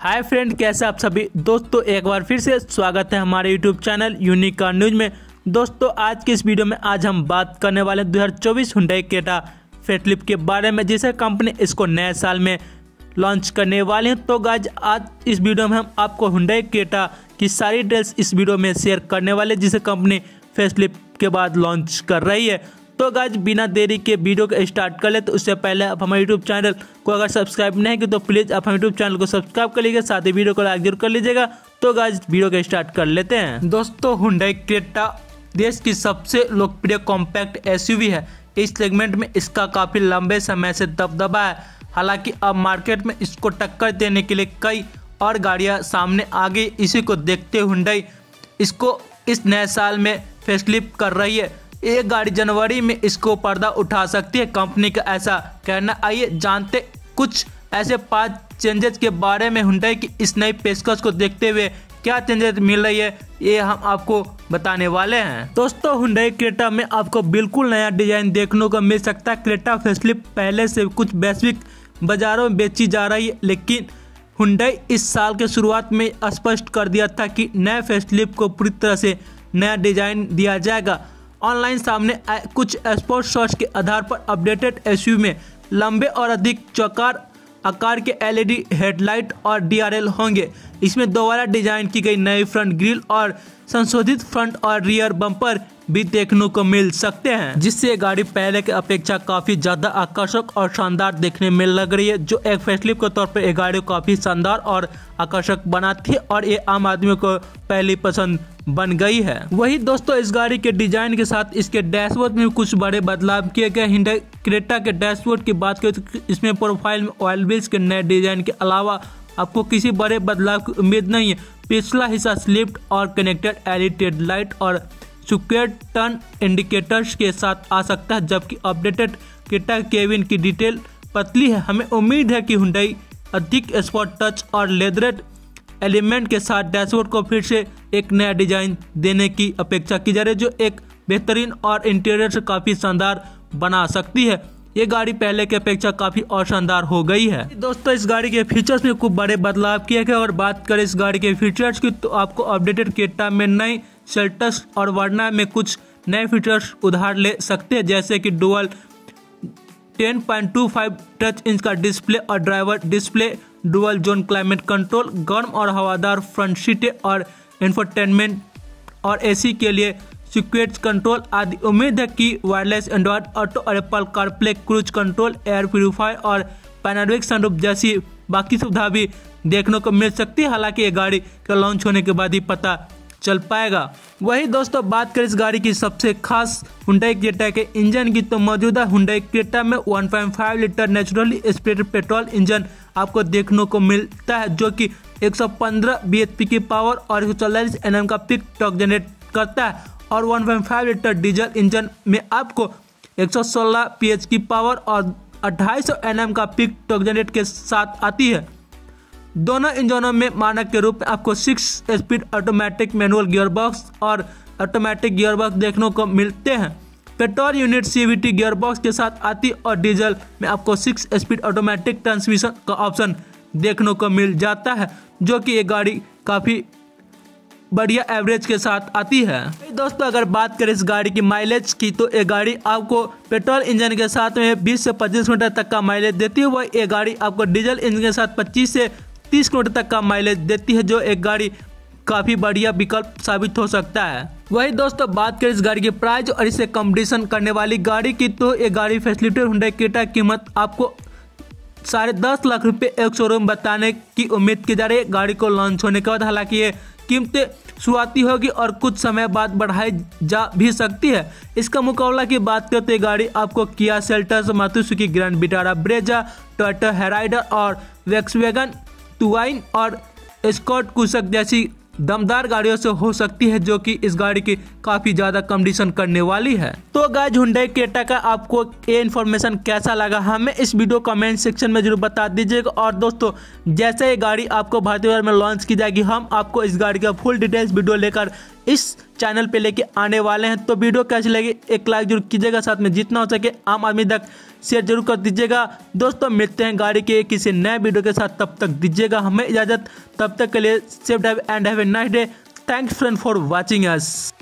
Hi friend कैसे आप सभी? दोस्तों, एक बार फिर से स्वागत है हमारे यूट्यूब चैनल यूनिक न्यूज़ में। दोस्तों, आज की इस वीडियो में आज हम बात करने वाले हैं 2024 हुंडई केटा फेटलिप के बारे में, जिसे कंपनी इसको नए साल में लॉन्च करने वाले हैं। तो गाज आज इस वीडियो में हम आपको हुंडई केटा की सारी डिटेल्स इस वीडियो में शेयर करने वाले जिसे कंपनी फेसलिप के बाद लॉन्च कर रही है। तो गाज बिना देरी के वीडियो को स्टार्ट कर ले तो उससे पहले आप हमारे यूट्यूब चैनल को अगर सब्सक्राइब नहीं किया तो प्लीज़ आप हमारे यूट्यूब चैनल को सब्सक्राइब कर लीजिएगा, साथ ही वीडियो को लाइक ज़रूर कर लीजिएगा। तो गाज वीडियो को स्टार्ट कर लेते हैं। दोस्तों हुडाई क्रेटा देश की सबसे लोकप्रिय कॉम्पैक्ट एसयूवी है। इस सेगमेंट में इसका काफ़ी लंबे समय से दबदबा है। हालाँकि अब मार्केट में इसको टक्कर देने के लिए कई और गाड़ियाँ सामने आ गई। इसी को देखते हुंडई इसको इस नए साल में फेसलिप कर रही है। एक गाड़ी जनवरी में इसको पर्दा उठा सकती है। कंपनी का ऐसा कहना, आइए जानते कुछ ऐसे पाँच चेंजेस के बारे में हुंडई की इस नई पेशकश को देखते हुए क्या चेंजेस मिल रही है, ये हम आपको बताने वाले हैं। दोस्तों हुंडई क्रेटा में आपको बिल्कुल नया डिज़ाइन देखने को मिल सकता है। क्रेटा फेसलिप पहले से कुछ वैश्विक बाजारों में बेची जा रही है, लेकिन हुंडई इस साल के शुरुआत में स्पष्ट कर दिया था कि नए फेसलिप को पूरी तरह से नया डिज़ाइन दिया जाएगा। ऑनलाइन सामने आए कुछ स्पोर्ट शॉट्स के आधार पर अपडेटेड एसयू में लंबे और अधिक चौकार आकार के एलईडी हेडलाइट और डीआरएल होंगे। इसमें दोबारा डिज़ाइन की गई नई फ्रंट ग्रिल और संशोधित फ्रंट और रियर बम्पर भी देखने को मिल सकते हैं। जिससे गाड़ी पहले के अपेक्षा काफ़ी ज़्यादा आकर्षक और शानदार देखने में लग रही है, जो एक फैसलिप के तौर पर ये गाड़ी काफ़ी शानदार और आकर्षक बनाती है और ये आम आदमी को पहली पसंद बन गई है। वही दोस्तों, इस गाड़ी के डिज़ाइन के साथ इसके डैशबोर्ड में कुछ बड़े बदलाव किए गए हिंडा क्रेटा के डैशबोर्ड की बात करें तो इसमें प्रोफ़ाइल में ऑयल व्हील्स के नए डिज़ाइन के अलावा आपको किसी बड़े बदलाव की उम्मीद नहीं है। पिछला हिस्सा स्लिप्ड और कनेक्टेड एलिटेड लाइट और सुक्वेयर टर्न इंडिकेटर्स के साथ आ सकता है, जबकि अपडेटेड क्रेटा केविन की डिटेल पतली है। हमें उम्मीद है कि हुंडई अधिक स्पॉट टच और लेदरेड एलिमेंट के साथ डैशबोर्ड को फिर से एक नया डिज़ाइन देने की अपेक्षा की जा रही है, जो एक बेहतरीन और इंटीरियर से काफ़ी शानदार बना सकती है। ये गाड़ी पहले की अपेक्षा काफ़ी और शानदार हो गई है। दोस्तों, इस गाड़ी के फीचर्स में खूब बड़े बदलाव किए गए और बात करें इस गाड़ी के फीचर्स की तो आपको अपडेटेड केटा में नई सेल्टस और वर्ना में कुछ नए फीचर्स उधार ले सकते हैं, जैसे कि डुअल 10.25 टच इंच का डिस्प्ले और driver display dual zone climate control, गर्म और हवादार फ्रंट सीटें और इंफरटेनमेंट और एसी के लिए सिक्वेट कंट्रोल आदि। उम्मीद है कि वायरलेस एंड्रॉयड ऑटो और Apple CarPlay cruise control air purifier और पैनारोमिक सनरूफ जैसी बाकी सुविधा भी देखने को मिल सकती है। हालाँकि ये गाड़ी का लॉन्च होने के बाद ही पता चल पाएगा। वही दोस्तों, बात करें इस गाड़ी की सबसे खास हुंडई क्रेटा के इंजन की तो मौजूदा हुंडई क्रेटा में 1.5 litre naturally spread petrol engine आपको देखने को मिलता है, जो कि 115 bhp की पावर और एक सौ का पिक टॉक जनरेट करता है और 1.5 लीटर डीजल इंजन में आपको 116 ph की पावर और 2800 एनएम का पिक टॉक जनरेट के साथ आती है। दोनों इंजनों में मानक के रूप में आपको six speed automatic manual gearbox और ऑटोमेटिक गियरबॉक्स देखने को मिलते हैं। पेट्रोल यूनिट सीवीटी गियरबॉक्स के साथ आती और डीजल में आपको सिक्स स्पीड ऑटोमेटिक ट्रांसमिशन का ऑप्शन देखने को मिल जाता है, जो कि ये गाड़ी काफ़ी बढ़िया एवरेज के साथ आती है। दोस्तों, अगर बात करें इस गाड़ी की माइलेज की तो ये गाड़ी आपको पेट्रोल इंजन के साथ में 20 से 25 किलोमीटर तक का माइलेज देती है। वह ये गाड़ी आपको डीजल इंजन के साथ 25 से 30 किलोमीटर तक का माइलेज देती है, जो एक गाड़ी काफ़ी बढ़िया विकल्प साबित हो सकता है। वही दोस्तों, बात करें इस गाड़ी की प्राइस और इसे कंपटीशन करने वाली गाड़ी की तो ये गाड़ी फैसिलिटेड हुडा क्रेटा कीमत आपको साढ़े दस लाख रुपए एक शोरूम बताने की उम्मीद की जा रही है। गाड़ी को लॉन्च होने के बाद हालाँकि ये कीमतें शुरुआती होगी और कुछ समय बाद बढ़ाई जा भी सकती है। इसका मुकाबला की बात करते गाड़ी आपको Kia Seltos मातुसुकी grand Vitara Brezza Toyota Hyryder और वेक्सवेगन टुवाइन और स्कॉट कुशक जैसी दमदार गाड़ियों से हो सकती है जो कि इस गाड़ी की काफ़ी ज़्यादा कंडीशन करने वाली है। तो गाइज़ हुडाई केटा का आपको ये इन्फॉर्मेशन कैसा लगा हमें इस वीडियो कमेंट सेक्शन में ज़रूर बता दीजिएगा। और दोस्तों, जैसे ये गाड़ी आपको भारतीय बाज़ार में लॉन्च की जाएगी, हम आपको इस गाड़ी का फुल डिटेल्स वीडियो लेकर इस चैनल पे लेके आने वाले हैं तो वीडियो कैसी लगी, एक लाइक ज़रूर कीजिएगा, साथ में जितना हो सके आम आदमी तक शेयर ज़रूर कर दीजिएगा। दोस्तों, मिलते हैं गाड़ी के किसी नए वीडियो के साथ, तब तक दीजिएगा हमें इजाज़त। तब तक के लिए safe drive and have a nice day thanks friend for watching us